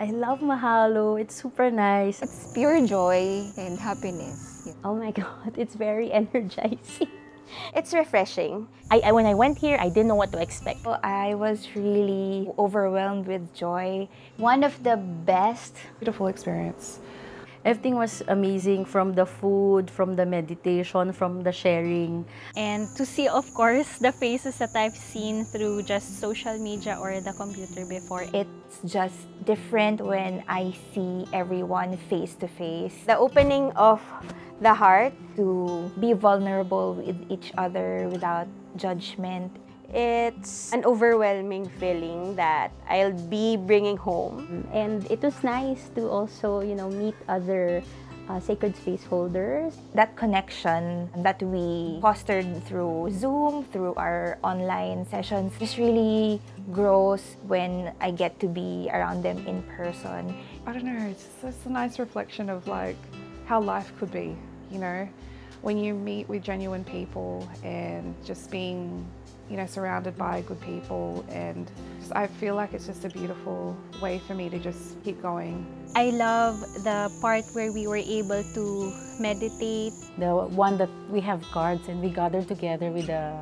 I love Mahalo. It's super nice. It's pure joy and happiness. Oh my God, it's very energizing. It's refreshing. I, I, when I went here, I didn't know what to expect. I was really overwhelmed with joy. One of the best. Beautiful experience. Everything was amazing from the food, from the meditation, from the sharing. And to see, of course, the faces that I've seen through just social media or the computer before. It's just different when I see everyone face to face. The opening of the heart to be vulnerable with each other without judgment it's an overwhelming feeling that I'll be bringing home. And it was nice to also, you know, meet other uh, sacred space holders. That connection that we fostered through Zoom, through our online sessions, just really grows when I get to be around them in person. I don't know, it's just a nice reflection of like how life could be, you know, when you meet with genuine people and just being you know, surrounded by good people and just, I feel like it's just a beautiful way for me to just keep going. I love the part where we were able to meditate. The one that we have cards and we gather together with the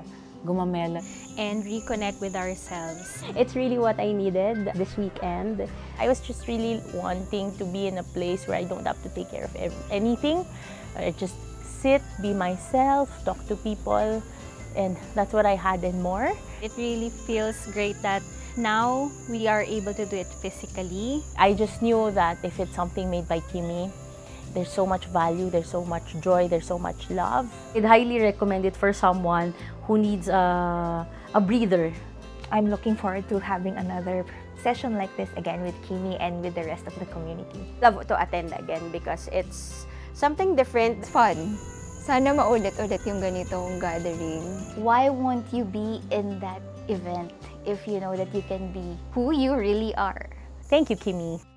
gumamela. And reconnect with ourselves. It's really what I needed this weekend. I was just really wanting to be in a place where I don't have to take care of anything. I just sit, be myself, talk to people, and that's what I had and more. It really feels great that now we are able to do it physically. I just knew that if it's something made by Kimi, there's so much value, there's so much joy, there's so much love. I'd highly recommend it for someone who needs a, a breather. I'm looking forward to having another session like this again with Kimi and with the rest of the community. Love to attend again because it's something different. It's fun. Sana maulit-ulit yung ganitong gathering. Why won't you be in that event if you know that you can be who you really are? Thank you, Kimi.